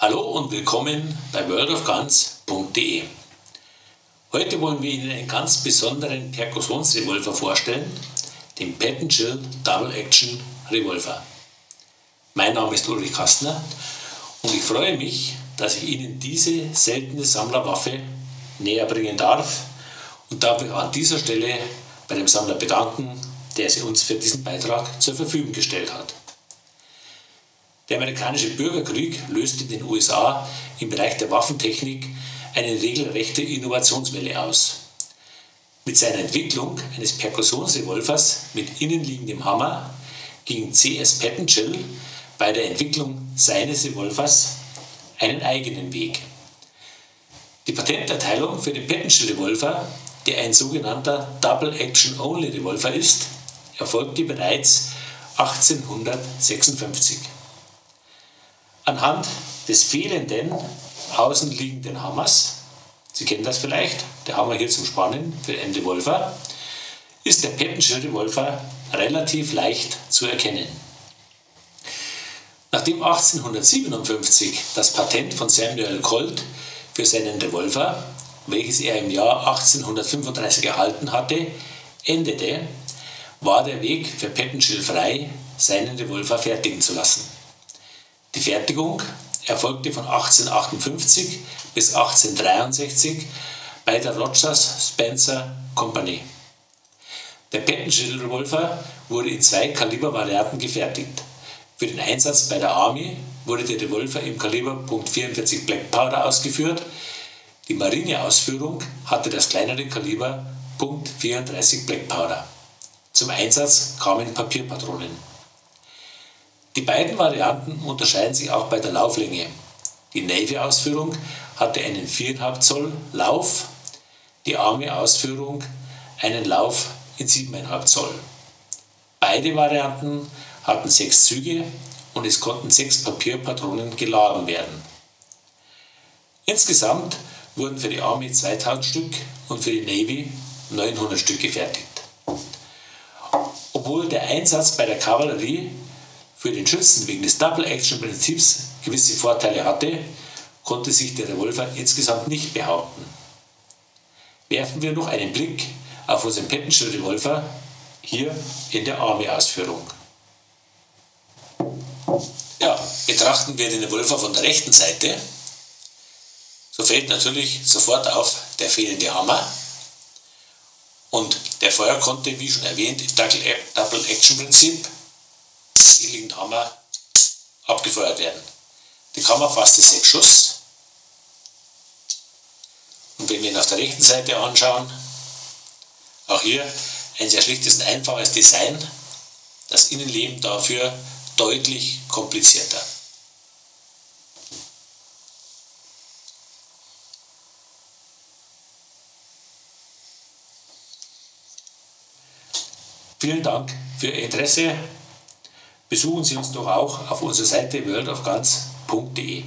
Hallo und willkommen bei worldofguns.de. Heute wollen wir Ihnen einen ganz besonderen Perkussionsrevolver vorstellen, den Pettenschirl Double Action Revolver. Mein Name ist Ulrich Kastner und ich freue mich, dass ich Ihnen diese seltene Sammlerwaffe näher bringen darf und darf mich an dieser Stelle bei dem Sammler bedanken, der sie uns für diesen Beitrag zur Verfügung gestellt hat. Der amerikanische Bürgerkrieg löste in den USA im Bereich der Waffentechnik eine regelrechte Innovationswelle aus. Mit seiner Entwicklung eines Perkussionsrevolvers mit innenliegendem Hammer ging C.S. Pettenschell bei der Entwicklung seines Revolvers einen eigenen Weg. Die Patenterteilung für den Pettenschell-Revolver, der ein sogenannter Double Action Only Revolver ist, erfolgte bereits 1856. Anhand des fehlenden außenliegenden Hammers, Sie kennen das vielleicht, der Hammer hier zum Spannen für den Revolver, ist der Pettenschirr Revolver relativ leicht zu erkennen. Nachdem 1857 das Patent von Samuel Colt für seinen Revolver, welches er im Jahr 1835 erhalten hatte, endete, war der Weg für Pettenschirr frei, seinen Revolver fertigen zu lassen. Die Fertigung erfolgte von 1858 bis 1863 bei der Rogers Spencer Company. Der Pettenschädel-Revolver wurde in zwei Kalibervarianten gefertigt. Für den Einsatz bei der Army wurde der Revolver im Kaliber .44 Black Powder ausgeführt. Die Marineausführung hatte das kleinere Kaliber .34 Black Powder. Zum Einsatz kamen Papierpatronen. Die beiden Varianten unterscheiden sich auch bei der Lauflänge. Die Navy-Ausführung hatte einen 4,5 Zoll Lauf, die Army-Ausführung einen Lauf in 7,5 Zoll. Beide Varianten hatten sechs Züge und es konnten sechs Papierpatronen geladen werden. Insgesamt wurden für die Army 2000 Stück und für die Navy 900 Stück gefertigt. Obwohl der Einsatz bei der Kavallerie für den Schützen wegen des Double-Action-Prinzips gewisse Vorteile hatte, konnte sich der Revolver insgesamt nicht behaupten. Werfen wir noch einen Blick auf unseren Pettenschel Revolver hier in der Army-Ausführung. Ja, betrachten wir den Revolver von der rechten Seite, so fällt natürlich sofort auf der fehlende Hammer und der Feuer konnte, wie schon erwähnt, im Double-Action-Prinzip liegenden Hammer abgefeuert werden. Die Kammer fasste sechs Schuss. Und wenn wir ihn auf der rechten Seite anschauen, auch hier ein sehr schlichtes und einfaches Design, das Innenleben dafür deutlich komplizierter. Vielen Dank für Ihr Interesse. Besuchen Sie uns doch auch auf unserer Seite worldofguns.de.